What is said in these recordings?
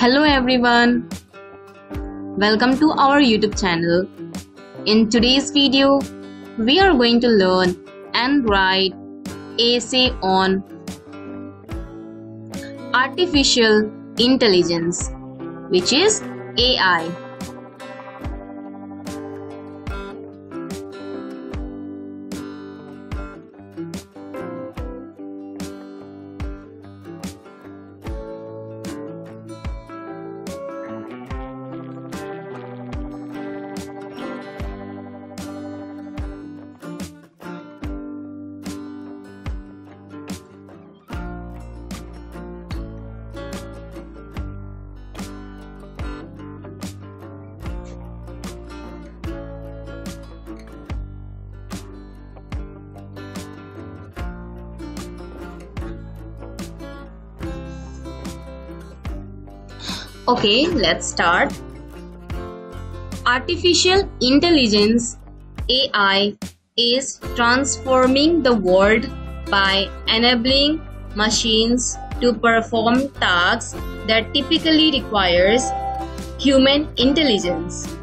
Hello everyone. Welcome to our YouTube channel. In today's video, we are going to learn and write essay on artificial intelligence which is AI. Okay, let's start. Artificial intelligence AI is transforming the world by enabling machines to perform tasks that typically requires human intelligence.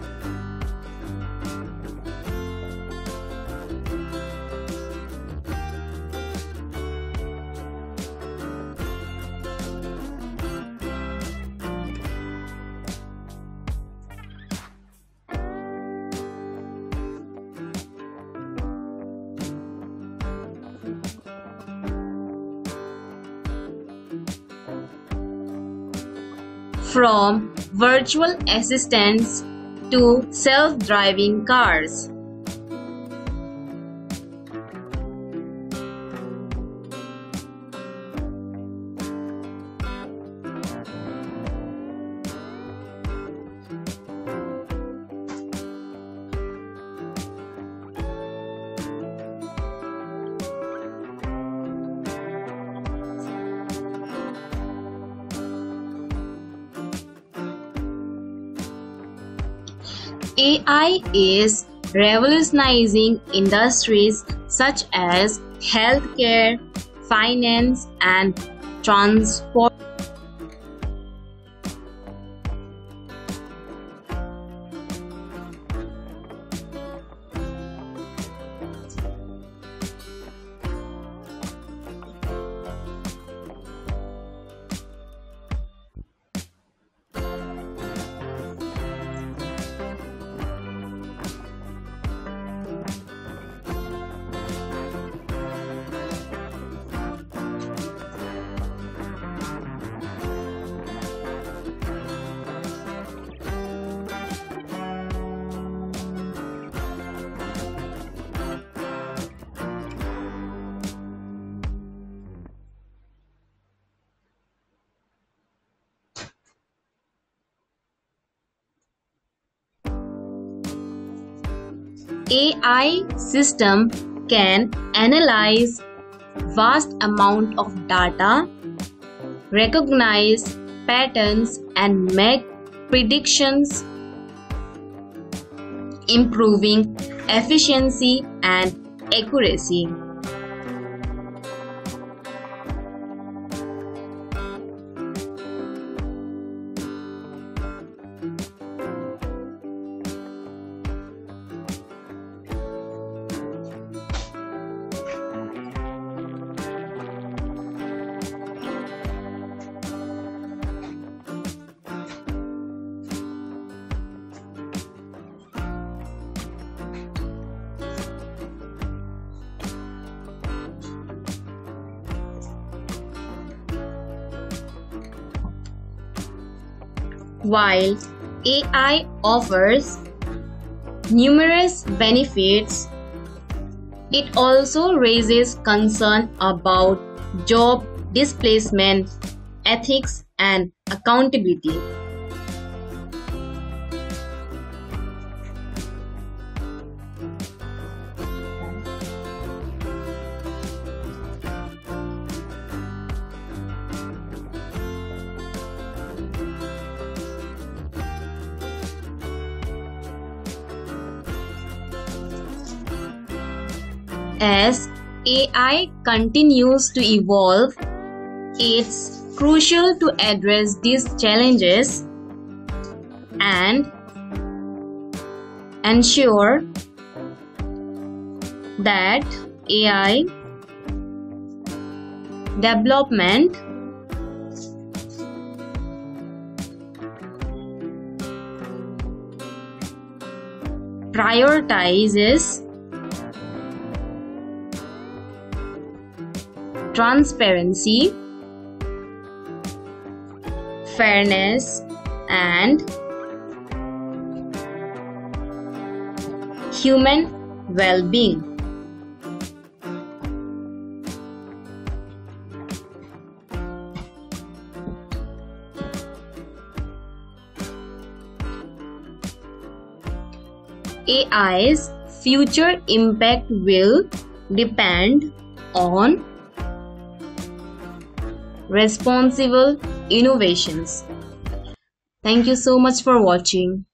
From virtual assistants to self-driving cars. AI is revolutionizing industries such as healthcare, finance, and transport. AI system can analyze vast amount of data, recognize patterns and make predictions, improving efficiency and accuracy. While AI offers numerous benefits, it also raises concern about job displacement, ethics, and accountability. As AI continues to evolve, It's crucial to address these challenges and ensure that AI development prioritizes transparency, fairness, and human well-being. AI's future impact will depend on responsible innovations. Thank you so much for watching.